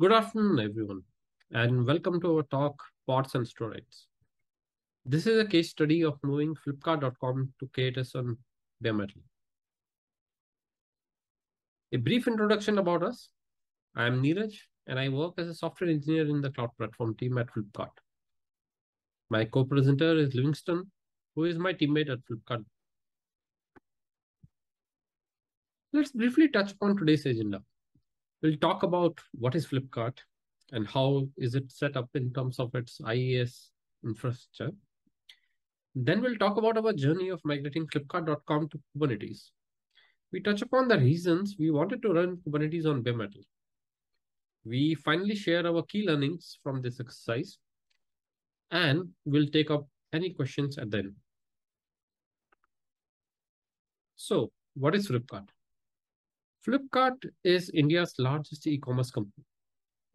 Good afternoon, everyone, and welcome to our talk, Pods and Steroids. This is a case study of moving Flipkart.com to K8s on metal. A brief introduction about us. I am Neeraj, and I work as a software engineer in the cloud platform team at Flipkart. My co-presenter is Livingstone, who is my teammate at Flipkart. Let's briefly touch upon today's agenda. We'll talk about what is Flipkart and how is it set up in terms of its IaaS infrastructure. Then we'll talk about our journey of migrating Flipkart.com to Kubernetes. We touch upon the reasons we wanted to run Kubernetes on bare metal. We finally share our key learnings from this exercise and we'll take up any questions at the end. So, what is Flipkart? Flipkart is India's largest e-commerce company.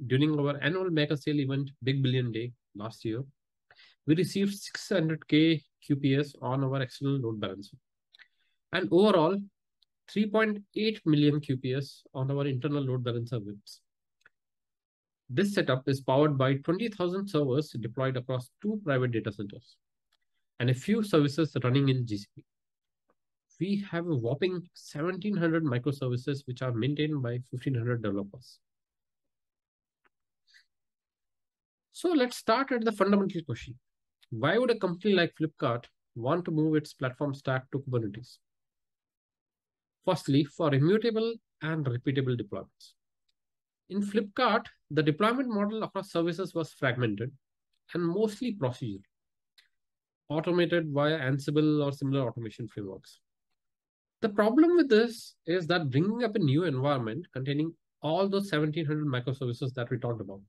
During our annual mega sale event, Big Billion Day last year, we received 600k QPS on our external load balancer, and overall 3.8 million QPS on our internal load balancer VIPs. This setup is powered by 20,000 servers deployed across two private data centers and a few services running in GCP we have a whopping 1700 microservices which are maintained by 1500 developers. So let's start at the fundamental question. Why would a company like Flipkart want to move its platform stack to Kubernetes? Firstly, for immutable and repeatable deployments. In Flipkart, the deployment model across services was fragmented and mostly procedural, automated via Ansible or similar automation frameworks. The problem with this is that bringing up a new environment containing all those 1700 microservices that we talked about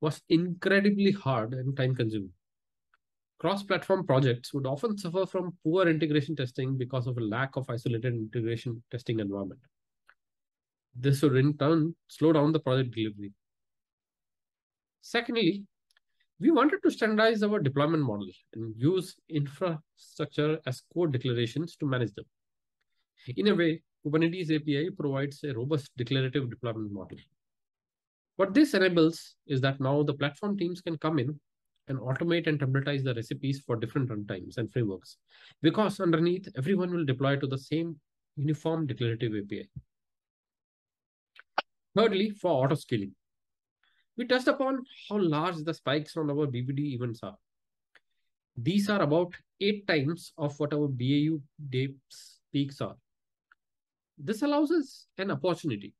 was incredibly hard and time consuming. Cross platform projects would often suffer from poor integration testing because of a lack of isolated integration testing environment. This would in turn slow down the project delivery. Secondly, we wanted to standardize our deployment model and use infrastructure as code declarations to manage them. In a way, Kubernetes API provides a robust declarative deployment model. What this enables is that now the platform teams can come in and automate and templatize the recipes for different runtimes and frameworks because underneath everyone will deploy to the same uniform declarative API. Thirdly, for auto scaling, we touched upon how large the spikes on our BBD events are. These are about eight times of what our BAU days peaks are. This allows us an opportunity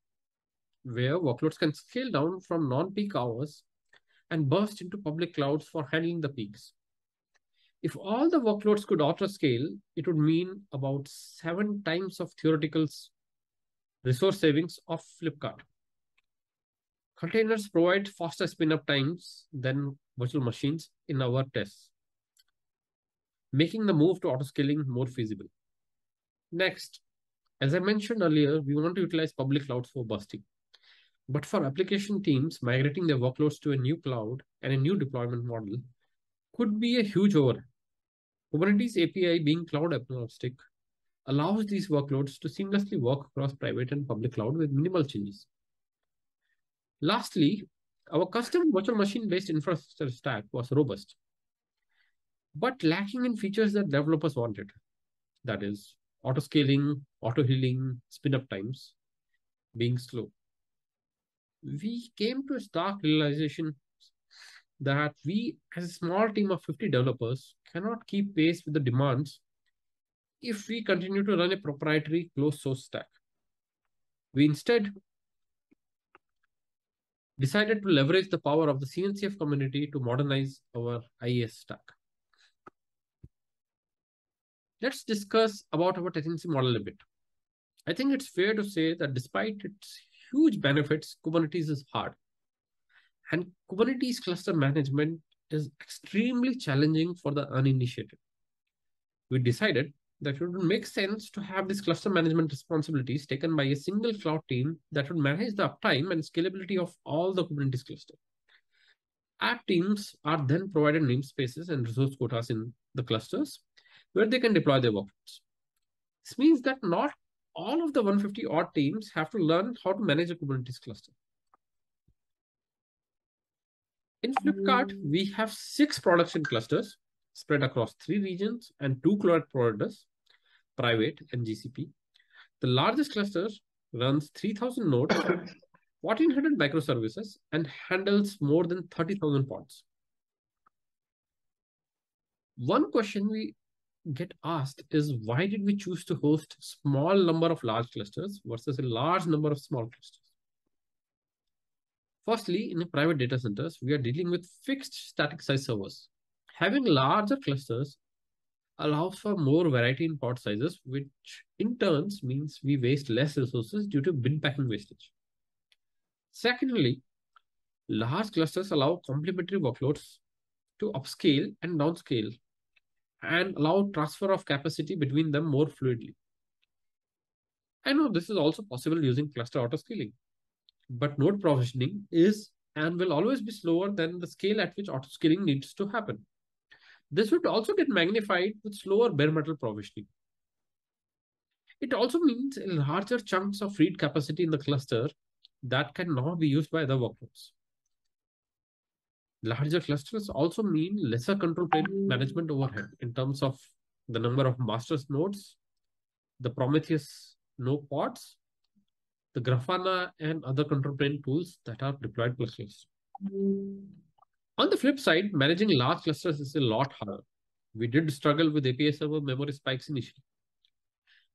where workloads can scale down from non-peak hours and burst into public clouds for handling the peaks. If all the workloads could auto-scale, it would mean about seven times of theoretical resource savings of Flipkart. Containers provide faster spin-up times than virtual machines in our tests, making the move to auto-scaling more feasible. Next, as I mentioned earlier, we want to utilize public clouds for busting. But for application teams, migrating their workloads to a new cloud and a new deployment model could be a huge overhead. Kubernetes API being cloud agnostic allows these workloads to seamlessly work across private and public cloud with minimal changes. Lastly, our custom virtual machine-based infrastructure stack was robust, but lacking in features that developers wanted. That is, auto scaling, auto healing, spin up times being slow. We came to a stark realization that we, as a small team of 50 developers, cannot keep pace with the demands if we continue to run a proprietary closed source stack. We instead decided to leverage the power of the CNCF community to modernize our IaaS stack. Let's discuss about our tenancy model a bit. I think it's fair to say that despite its huge benefits, Kubernetes is hard. And Kubernetes cluster management is extremely challenging for the uninitiated. We decided that it would make sense to have these cluster management responsibilities taken by a single cloud team that would manage the uptime and scalability of all the Kubernetes cluster. App teams are then provided namespaces and resource quotas in the clusters where they can deploy their workloads. This means that not all of the 150 odd teams have to learn how to manage a Kubernetes cluster. In Flipkart, hmm. we have six production clusters spread across three regions and two cloud providers, private and GCP. The largest cluster runs 3,000 nodes, 1,400 microservices, and handles more than 30,000 pods. One question we get asked is why did we choose to host small number of large clusters versus a large number of small clusters? Firstly, in private data centers, we are dealing with fixed static size servers. Having larger clusters allows for more variety in pod sizes, which in turns means we waste less resources due to bin packing wastage. Secondly, large clusters allow complementary workloads to upscale and downscale and allow transfer of capacity between them more fluidly. I know this is also possible using cluster autoscaling, but node provisioning is and will always be slower than the scale at which autoscaling needs to happen. This would also get magnified with slower bare metal provisioning. It also means larger chunks of freed capacity in the cluster that can now be used by other workloads. Larger clusters also mean lesser control plane management overhead in terms of the number of masters nodes, the Prometheus node pods, the Grafana and other control plane tools that are deployed per cluster. On the flip side, managing large clusters is a lot harder. We did struggle with API server memory spikes initially.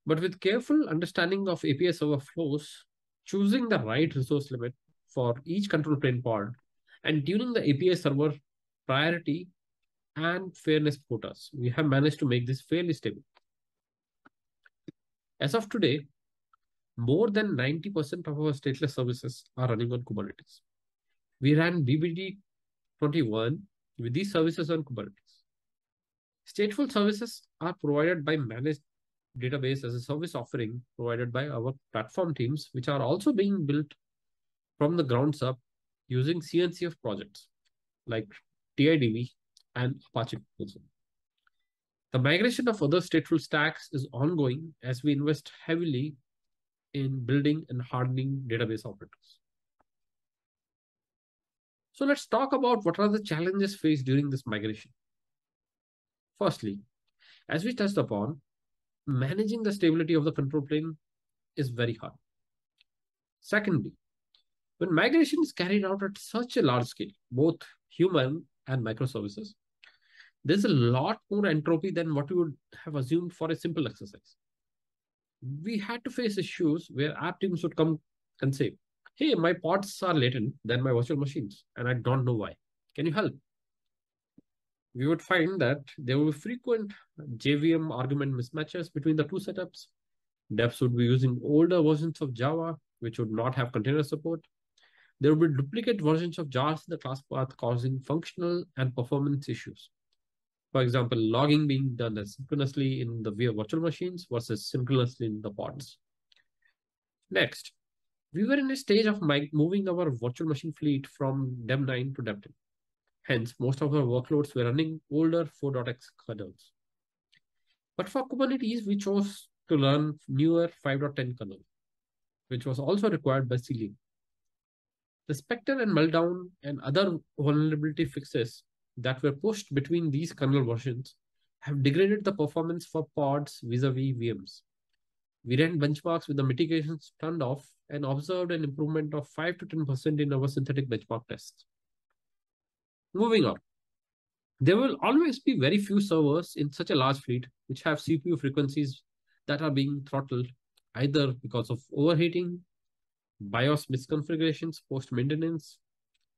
But with careful understanding of API server flows, choosing the right resource limit for each control plane pod, and tuning the API server priority and fairness quotas, we have managed to make this fairly stable. As of today, more than 90% of our stateless services are running on Kubernetes. We ran BBD 21 with these services on Kubernetes. Stateful services are provided by managed database as a service offering provided by our platform teams, which are also being built from the grounds up using CNCF projects like TIDB and Apache. The migration of other stateful stacks is ongoing as we invest heavily in building and hardening database operators. So let's talk about what are the challenges faced during this migration. Firstly, as we touched upon, managing the stability of the control plane is very hard. Secondly, when migration is carried out at such a large scale, both human and microservices, there's a lot more entropy than what we would have assumed for a simple exercise. We had to face issues where app teams would come and say, hey, my pods are latent than my virtual machines, and I don't know why. Can you help? We would find that there were frequent JVM argument mismatches between the two setups. Devs would be using older versions of Java, which would not have container support. There would be duplicate versions of jars in the class path causing functional and performance issues. For example, logging being done asynchronously in the virtual machines versus synchronously in the pods. Next, we were in a stage of moving our virtual machine fleet from Deb 9 to Deb 10. Hence, most of our workloads were running older 4.x kernels. But for Kubernetes, we chose to run newer 5.10 kernel, which was also required by Cilium. The Spectre and Meltdown and other vulnerability fixes that were pushed between these kernel versions have degraded the performance for pods vis-a-vis -vis VMs. We ran benchmarks with the mitigations turned off and observed an improvement of 5 to 10% in our synthetic benchmark tests. Moving on. There will always be very few servers in such a large fleet which have CPU frequencies that are being throttled either because of overheating, BIOS misconfigurations post-maintenance,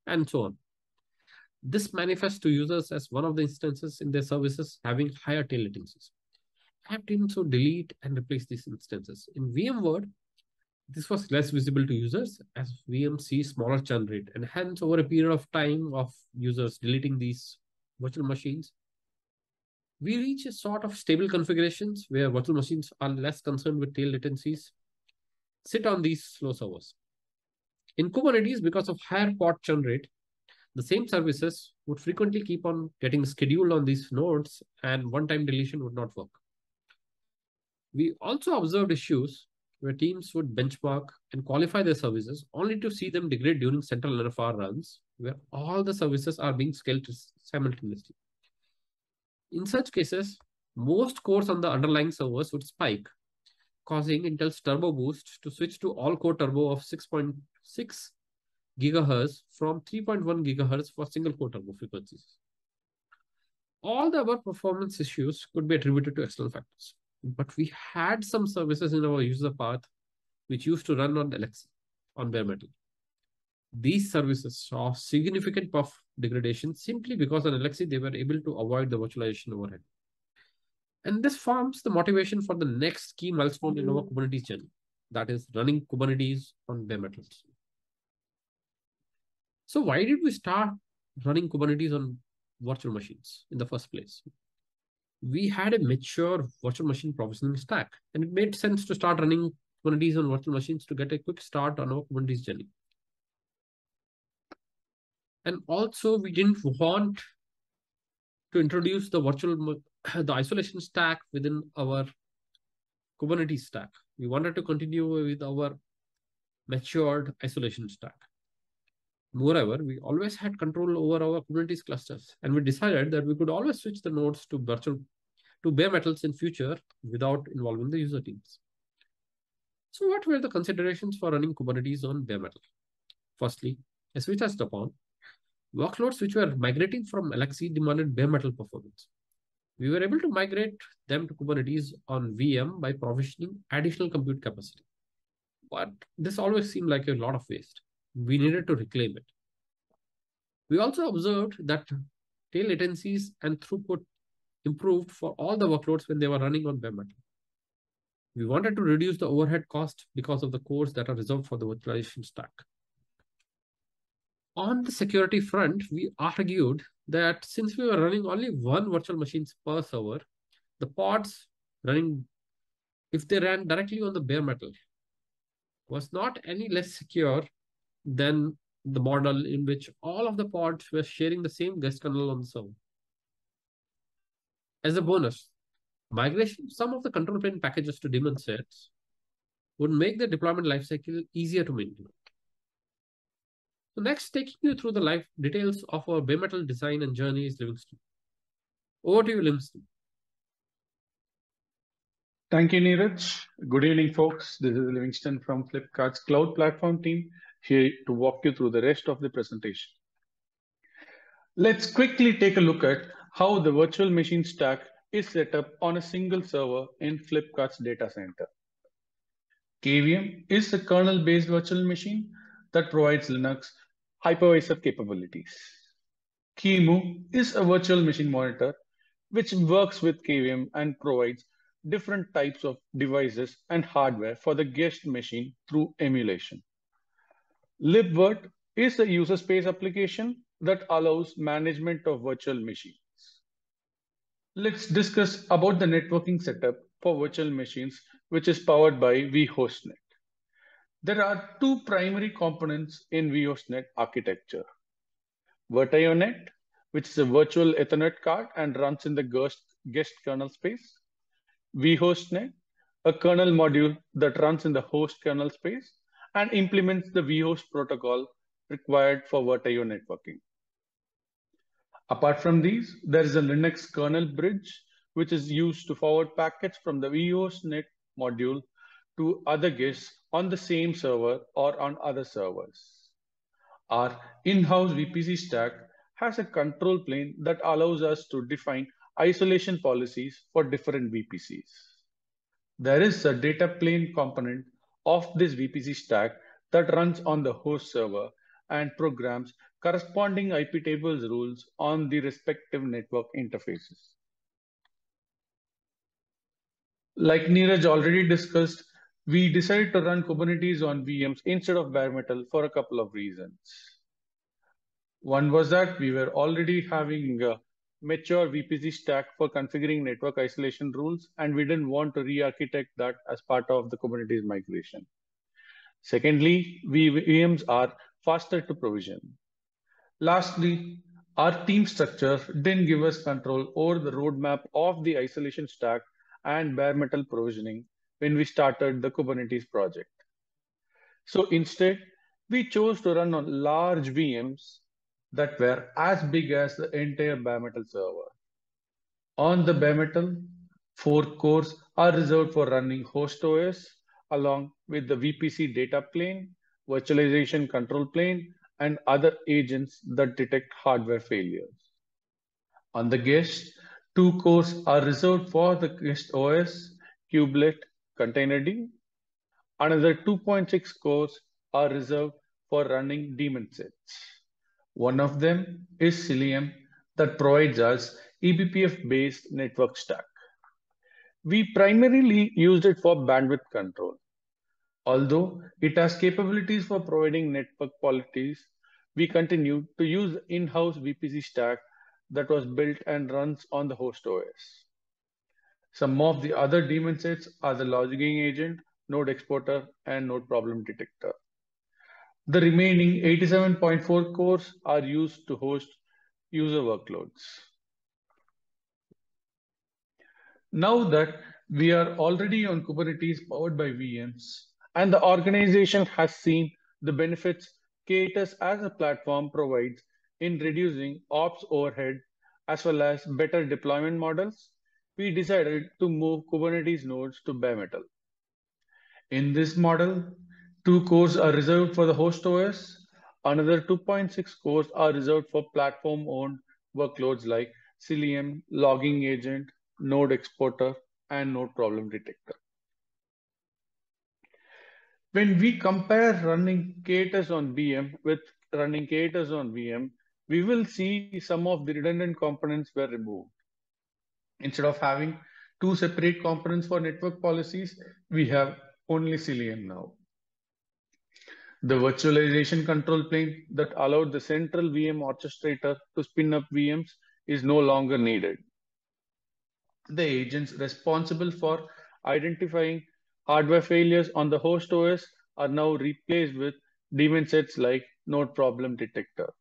and so on. This manifests to users as one of the instances in their services having higher tail latencies app teams would delete and replace these instances. In VMware, this was less visible to users as VM sees smaller churn rate and hence over a period of time of users deleting these virtual machines, we reach a sort of stable configurations where virtual machines are less concerned with tail latencies, sit on these slow servers. In Kubernetes, because of higher pod churn rate, the same services would frequently keep on getting scheduled on these nodes and one-time deletion would not work. We also observed issues where teams would benchmark and qualify their services only to see them degrade during central NFR runs where all the services are being scaled simultaneously. In such cases, most cores on the underlying servers would spike, causing Intel's Turbo Boost to switch to all-core turbo of 6.6 gigahertz from 3.1 gigahertz for single-core turbo frequencies. All the above performance issues could be attributed to external factors, but we had some services in our user path which used to run on LXC, on bare metal. These services saw significant perf degradation simply because on LXC they were able to avoid the virtualization overhead. And this forms the motivation for the next key milestone in our hmm. Kubernetes journey, that is running Kubernetes on bare metals. So why did we start running Kubernetes on virtual machines in the first place? We had a mature virtual machine provisioning stack, and it made sense to start running Kubernetes on virtual machines to get a quick start on our Kubernetes journey. And also, we didn't want to introduce the virtual the isolation stack within our Kubernetes stack. We wanted to continue with our matured isolation stack. Moreover, we always had control over our Kubernetes clusters, and we decided that we could always switch the nodes to virtual to bare metals in future without involving the user teams. So what were the considerations for running Kubernetes on bare metal? Firstly, as we touched upon, workloads which were migrating from LXC demanded bare metal performance. We were able to migrate them to Kubernetes on VM by provisioning additional compute capacity. But this always seemed like a lot of waste. We hmm. needed to reclaim it. We also observed that tail latencies and throughput improved for all the workloads when they were running on bare metal. We wanted to reduce the overhead cost because of the cores that are reserved for the virtualization stack. On the security front, we argued that since we were running only one virtual machines per server, the pods running, if they ran directly on the bare metal, was not any less secure than the model in which all of the pods were sharing the same guest kernel on the server. As a bonus, migration some of the control plane packages to daemon sets would make the deployment lifecycle easier to maintain. So next, taking you through the life details of our bare metal design and journey is Livingstone. Over to you, Livingstone. Thank you, Neeraj. Good evening, folks. This is Livingstone from Flipkart's cloud platform team here to walk you through the rest of the presentation. Let's quickly take a look at how the virtual machine stack is set up on a single server in Flipkart's data center. KVM is a kernel-based virtual machine that provides Linux hypervisor capabilities. QEMU is a virtual machine monitor which works with KVM and provides different types of devices and hardware for the guest machine through emulation. LibVirt is a user space application that allows management of virtual machines. Let's discuss about the networking setup for virtual machines, which is powered by vHostNet. There are two primary components in vHostNet architecture. VirtIONet, which is a virtual Ethernet card and runs in the guest, guest kernel space. vHostNet, a kernel module that runs in the host kernel space and implements the vhost protocol required for VirtIO networking. Apart from these, there is a Linux kernel bridge, which is used to forward packets from the vHostNet module to other guests on the same server or on other servers. Our in-house VPC stack has a control plane that allows us to define isolation policies for different VPCs. There is a data plane component of this VPC stack that runs on the host server and programs corresponding IP tables rules on the respective network interfaces. Like Neeraj already discussed, we decided to run Kubernetes on VMs instead of bare metal for a couple of reasons. One was that we were already having a mature VPC stack for configuring network isolation rules, and we didn't want to re-architect that as part of the Kubernetes migration. Secondly, VMs are faster to provision. Lastly, our team structure didn't give us control over the roadmap of the isolation stack and bare metal provisioning when we started the Kubernetes project. So instead, we chose to run on large VMs that were as big as the entire bare metal server. On the bare metal, four cores are reserved for running host OS along with the VPC data plane, virtualization control plane, and other agents that detect hardware failures. On the guest, two cores are reserved for the guest OS, kubelet, containerd. Another 2.6 cores are reserved for running daemon sets. One of them is Cilium that provides us eBPF-based network stack. We primarily used it for bandwidth control. Although it has capabilities for providing network qualities, we continue to use in-house VPC stack that was built and runs on the host OS. Some of the other daemon sets are the logging agent, node exporter, and node problem detector. The remaining 87.4 cores are used to host user workloads. Now that we are already on Kubernetes powered by VMs, and the organization has seen the benefits K8s as a platform provides in reducing ops overhead as well as better deployment models, we decided to move Kubernetes nodes to bare metal. In this model, Two cores are reserved for the host OS. Another 2.6 cores are reserved for platform-owned workloads like Cilium, logging agent, node exporter, and node problem detector. When we compare running K8s on VM with running K8s on VM, we will see some of the redundant components were removed. Instead of having two separate components for network policies, we have only Cilium now. The virtualization control plane that allowed the central VM orchestrator to spin up VMs is no longer needed. The agents responsible for identifying hardware failures on the host OS are now replaced with daemon sets like node problem detector.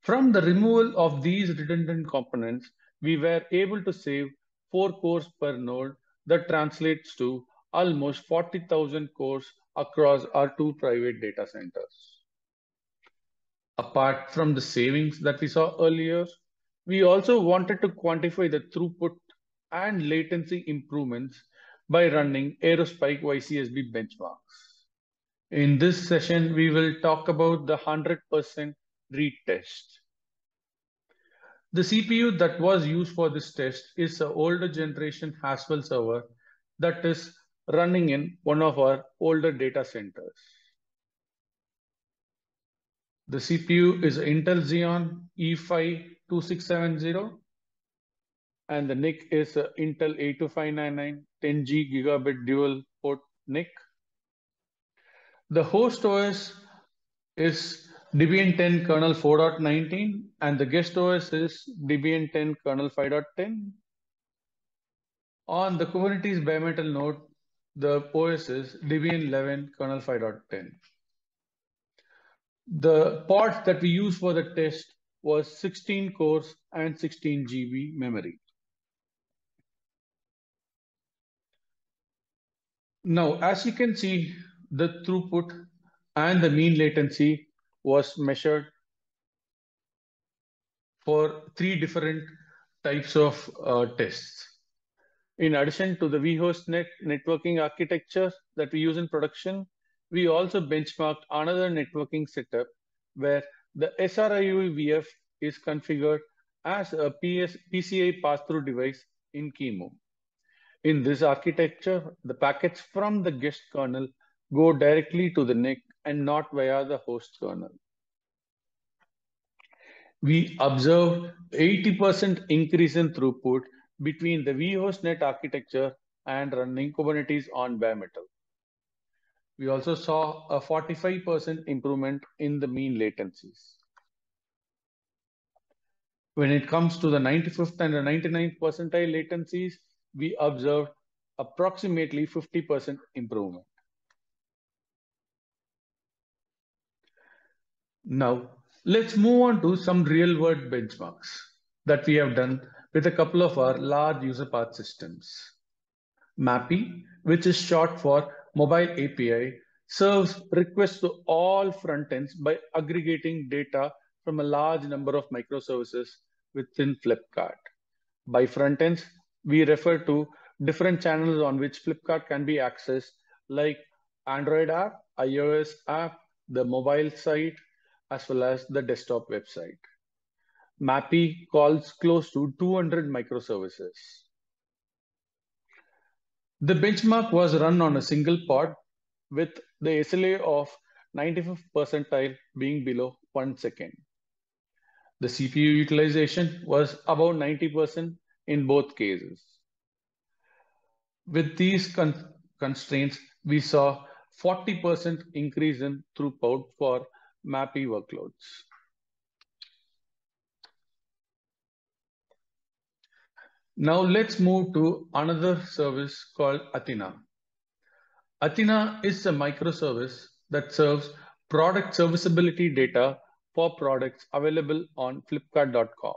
From the removal of these redundant components, we were able to save four cores per node that translates to almost 40,000 cores across our two private data centers. Apart from the savings that we saw earlier, we also wanted to quantify the throughput and latency improvements by running Aerospike YCSB benchmarks. In this session, we will talk about the 100% read test. The CPU that was used for this test is an older generation Haswell server that is running in one of our older data centers. The CPU is Intel Xeon E5 2670 and the NIC is Intel 82599 10G gigabit dual port NIC. The host OS is Debian 10 kernel 4.19 and the guest OS is Debian 10 kernel 5.10. On the Kubernetes bare metal node, the OS is Debian 11 kernel 5.10. The pods that we used for the test was 16 cores and 16 GB memory. Now, as you can see, the throughput and the mean latency was measured for three different types of uh, tests. In addition to the vHostNet networking architecture that we use in production, we also benchmarked another networking setup where the SR-IOV VF is configured as a PS, PCI pass-through device in QEMU. In this architecture, the packets from the guest kernel go directly to the NIC and not via the host kernel. We observed 80% increase in throughput between the vHostNet architecture and running Kubernetes on bare metal. We also saw a 45% improvement in the mean latencies. When it comes to the 95th and the 99th percentile latencies, we observed approximately 50% improvement. Now, let's move on to some real world benchmarks that we have done with a couple of our large user path systems. MAPI, which is short for Mobile API, serves requests to all frontends by aggregating data from a large number of microservices within Flipkart. By front ends, we refer to different channels on which Flipkart can be accessed, like Android app, iOS app, the mobile site, as well as the desktop website. MAPI calls close to 200 microservices. The benchmark was run on a single pod with the SLA of 95th percentile being below one second. The CPU utilization was about 90% in both cases. With these con constraints, we saw 40% increase in throughput for MAPI workloads. Now let's move to another service called Athena. Athena is a microservice that serves product serviceability data for products available on Flipkart.com.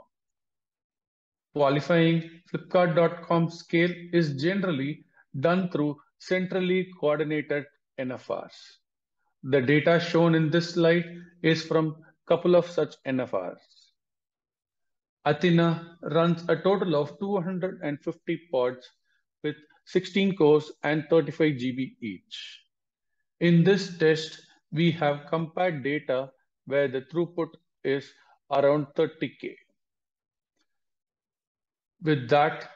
Qualifying Flipkart.com scale is generally done through centrally coordinated NFRs. The data shown in this slide is from a couple of such NFRs. Athena runs a total of 250 pods with 16 cores and 35 GB each. In this test, we have compared data where the throughput is around 30K. With that,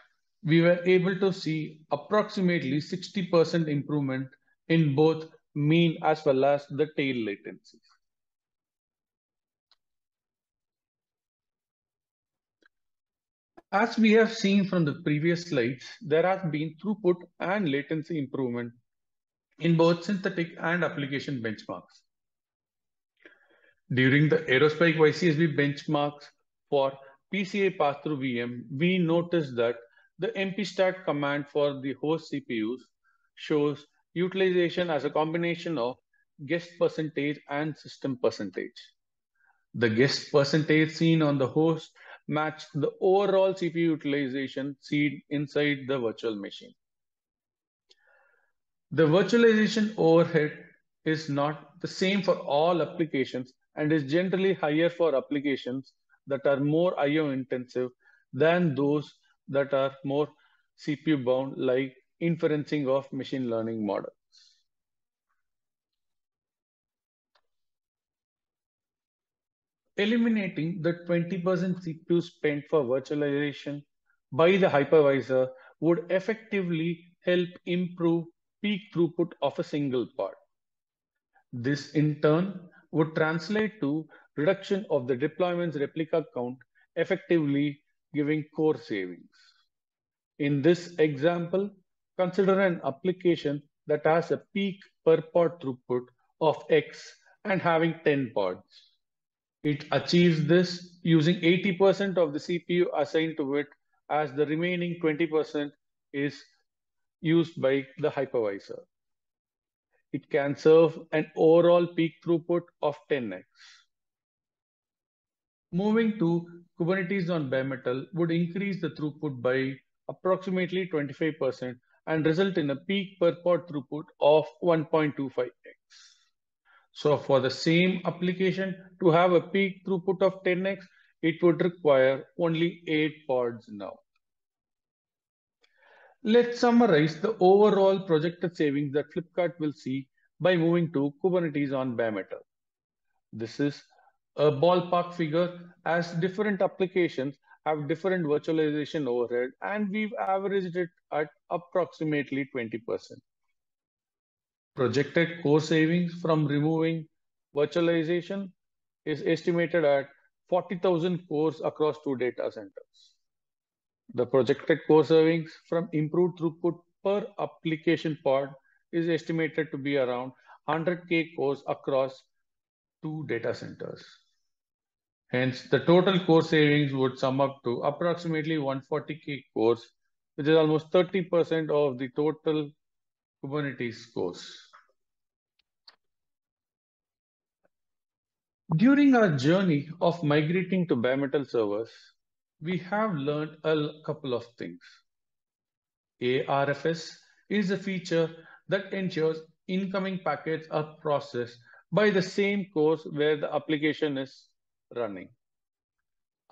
we were able to see approximately 60% improvement in both mean as well as the tail latency. As we have seen from the previous slides, there has been throughput and latency improvement in both synthetic and application benchmarks. During the Aerospike YCSB benchmarks for PCI pass-through VM, we noticed that the mpstat command for the host CPUs shows utilization as a combination of guest percentage and system percentage. The guest percentage seen on the host matched the overall CPU utilization seen inside the virtual machine. The virtualization overhead is not the same for all applications and is generally higher for applications that are more IO intensive than those that are more CPU bound like inferencing of machine learning models. Eliminating the 20% CPU spent for virtualization by the hypervisor would effectively help improve peak throughput of a single pod. This in turn would translate to reduction of the deployment's replica count, effectively giving core savings. In this example, consider an application that has a peak per pod throughput of X and having 10 pods. It achieves this using 80% of the CPU assigned to it as the remaining 20% is used by the hypervisor. It can serve an overall peak throughput of 10x. Moving to Kubernetes on bare metal would increase the throughput by approximately 25% and result in a peak per pod throughput of 1.25x. So for the same application to have a peak throughput of 10x, it would require only 8 pods now. Let's summarize the overall projected savings that Flipkart will see by moving to Kubernetes on bare metal. This is a ballpark figure as different applications have different virtualization overhead and we've averaged it at approximately 20%. Projected core savings from removing virtualization is estimated at 40,000 cores across two data centers. The projected core savings from improved throughput per application pod is estimated to be around 100K cores across two data centers. Hence, the total core savings would sum up to approximately 140K cores, which is almost 30% of the total Kubernetes cores. During our journey of migrating to bare metal servers, we have learned a couple of things. ARFS is a feature that ensures incoming packets are processed by the same cores where the application is running.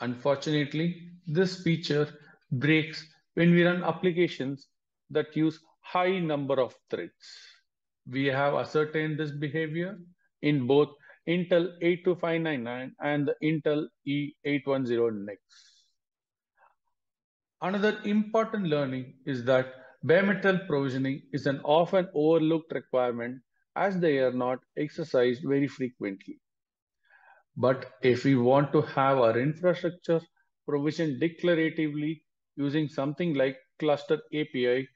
Unfortunately, this feature breaks when we run applications that use high number of threads. We have ascertained this behavior in both Intel 82599 and the Intel E810 NICs. Another important learning is that bare metal provisioning is an often overlooked requirement as they are not exercised very frequently. But if we want to have our infrastructure provision declaratively using something like cluster API,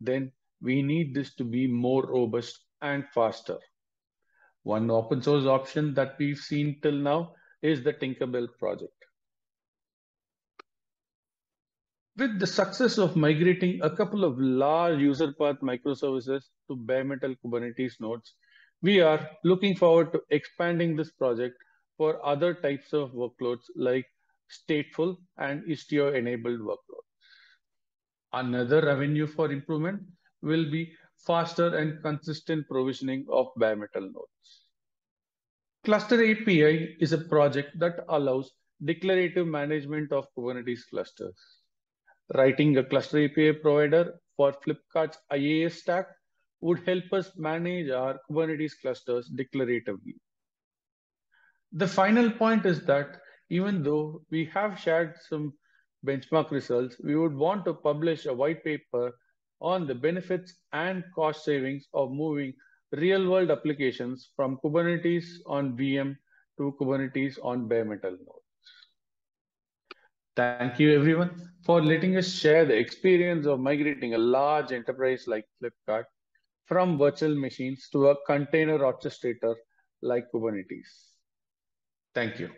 then we need this to be more robust and faster. One open source option that we've seen till now is the Tinkerbell project. With the success of migrating a couple of large user path microservices to bare metal Kubernetes nodes, we are looking forward to expanding this project for other types of workloads like stateful and Istio enabled workloads. Another avenue for improvement will be faster and consistent provisioning of bare metal nodes. Cluster API is a project that allows declarative management of Kubernetes clusters. Writing a cluster API provider for Flipkart's IaaS stack would help us manage our Kubernetes clusters declaratively. The final point is that even though we have shared some benchmark results, we would want to publish a white paper on the benefits and cost savings of moving real world applications from Kubernetes on VM to Kubernetes on bare metal nodes. Thank you everyone for letting us share the experience of migrating a large enterprise like Flipkart from virtual machines to a container orchestrator like Kubernetes. Thank you.